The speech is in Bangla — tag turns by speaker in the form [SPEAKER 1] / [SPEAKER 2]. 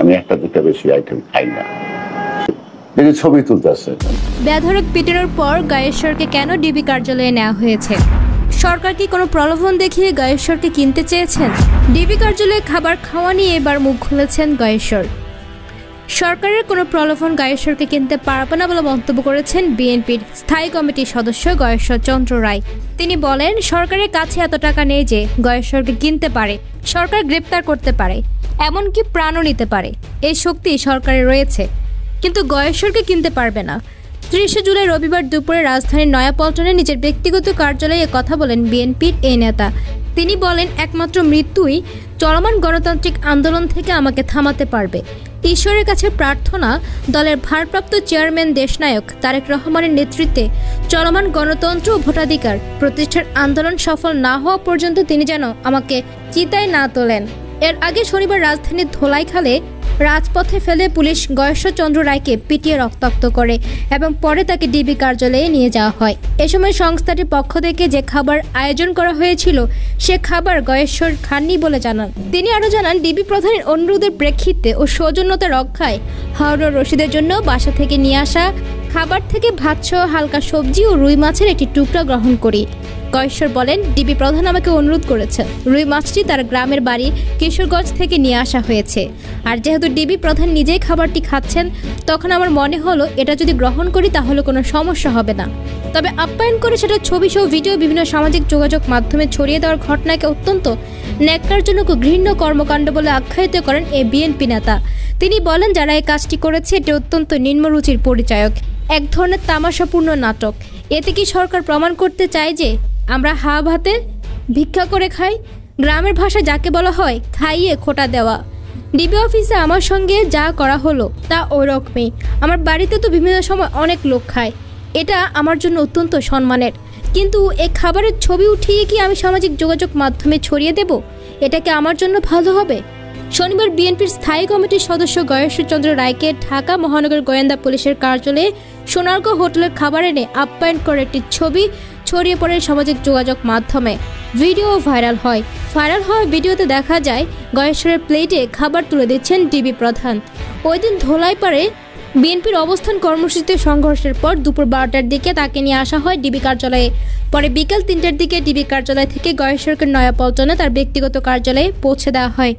[SPEAKER 1] আমি একটা দুটা বেশি আইটেম খাই না। এই ছবি তুলতেছে।
[SPEAKER 2] বেধড়ক পিটানোর পর গায়েশ্বরকে কেন ডিবি কার্যালয়ে নেওয়া হয়েছে? সরকার কি কোনো প্রলোভন দেখিয়ে গায়েশ্বরকে কিনতে চেয়েছেন? ডিবি কার্যালয়ে খাবার খাওয়া নিয়ে এবার মুখ খুলেছেন গায়েশ্বর সরকারের কোনো প্রলোভন গায়েশ্বরকে কিনতে পারবে না বলে মন্তব্য করেছেন বিএনপির স্থায়ী কমিটির সদস্য গয়েশ্বর চন্দ্র রায়। তিনি বলেন, সরকারের কাছে এত টাকা নেই যে গয়েশ্বরকে কিনতে পারে, সরকার গ্রেপ্তার করতে পারে। এমনকি প্রাণও নিতে পারে। এই শক্তি সরকারের রয়েছে। কিন্তু গয়েশ্বরকে কিনতে পারবে না। ত্রিশে জুলাই রবিবার দুপুরে রাজধানীর নয়াপল্টনে নিজের ব্যক্তিগত কার্যালয়ে কথা বলেন বিএনপির এই নেতা। তিনি বলেন, একমাত্র মৃত্যুই চলমান গণতান্ত্রিক আন্দোলন থেকে আমাকে থামাতে পারবে। ঈশ্বরের কাছে প্রার্থনা, দলের ভারপ্রাপ্ত চেয়ারম্যান দেশনায়ক তারেক রহমানের নেতৃত্বে চলমান গণতন্ত্র ও ভোটাধিকার প্রতিষ্ঠার আন্দোলন সফল না হওয়া পর্যন্ত তিনি যেন আমাকে চিতায় না তোলেন। এর আগে শনিবার রাজধানীর ধোলাইখালে রাজপথে ফেলে পুলিশ গয়েশ্বরচন্দ্র রায়কে পিটিয়ে রক্তাক্ত করে এবং পরে তাকে ডিবি কার্যালয়ে নিয়ে যাওয়া হয়। এ সময় সংস্থাটির পক্ষ থেকে যে খাবার আয়োজন করা হয়েছিল, সে খাবার গয়েশ্বর খাননি বলে জানান। তিনি আরও জানান, ডিবি প্রধানের অনুরোধের প্রেক্ষিতে ও সৌজন্যতা রক্ষায় হাওড়া রশিদের জন্য বাসা থেকে নিয়ে আসা খাবার থেকে ভাত সহ হালকা সবজি ও রুই মাছের একটি টুকরা গ্রহণ করি। গয়েশ্বর বলেন, ডিবি প্রধান আমাকে অনুরোধ করেছে রুই মাছটি তার গ্রামের বাড়ি কিশোরগঞ্জ থেকে নিয়ে আসা হয়েছে। আর যেহেতু ডিবি প্রধান নিজেই খাবারটি খাচ্ছেন, তখন আমার মনে হলো এটা যদি গ্রহণ করি তাহলে কোনো সমস্যা হবে না। তবে আপ্যায়ন করে সেটা ছবি সহ ভিডিও বিভিন্ন সামাজিক যোগাযোগ মাধ্যমে ছড়িয়ে দেওয়ার ঘটনাকে অত্যন্ত ন্যাক্কারজনক ঘৃণ্য কর্মকাণ্ড বলে আখ্যায়িত করেন এই বিএনপি নেতা। তিনি বলেন, যারা এই কাজটি করেছে, এটি অত্যন্ত নিম্নরুচির পরিচায়ক, এক ধরনের তামাশাপূর্ণ নাটক। এতে কি সরকার প্রমাণ করতে চায় যে আমরা হা ভাতে ভিক্ষা করে খাই? গ্রামের ভাষা যাকে বলা হয়, খাইয়ে খোটা দেওয়া। ডিবি অফিসে আমার সঙ্গে যা করা হলো তা ওই রকমই আমার বাড়িতে তো বিভিন্ন সময় অনেক লোক খায়। এটা আমার জন্য অত্যন্ত সম্মানের। কিন্তু এই খাবারের ছবি উঠিয়ে কি আমি সামাজিক যোগাযোগ মাধ্যমে ছড়িয়ে দেব? এটা কি আমার জন্য ভালো হবে? শনিবার বিএনপির স্থায়ী কমিটির সদস্য গয়েশ্বরচন্দ্র রায়কে ঢাকা মহানগর গোয়েন্দা পুলিশের কার্যালয়ে সোনারগাঁও হোটেলের খাবার এনে আপ্যায়ন করে একটি ছবি ছড়িয়ে পড়ে সামাজিক যোগাযোগ মাধ্যমে। ভিডিও ভাইরাল হয়। ভাইরাল হওয়া ভিডিওতে দেখা যায় গয়েশ্বরের প্লেটে খাবার তুলে দিচ্ছেন ডিবি প্রধান। ওই দিন ধোলাইপাড়ে বিএনপির অবস্থান কর্মসূচিতে সংঘর্ষের পর দুপুর বারোটার দিকে তাকে নিয়ে আসা হয় ডিবি কার্যালয়ে। পরে বিকেল তিনটার দিকে ডিবি কার্যালয় থেকে গয়েশ্বরকে নয়াপল্টনে তার ব্যক্তিগত কার্যালয়ে পৌঁছে দেওয়া হয়।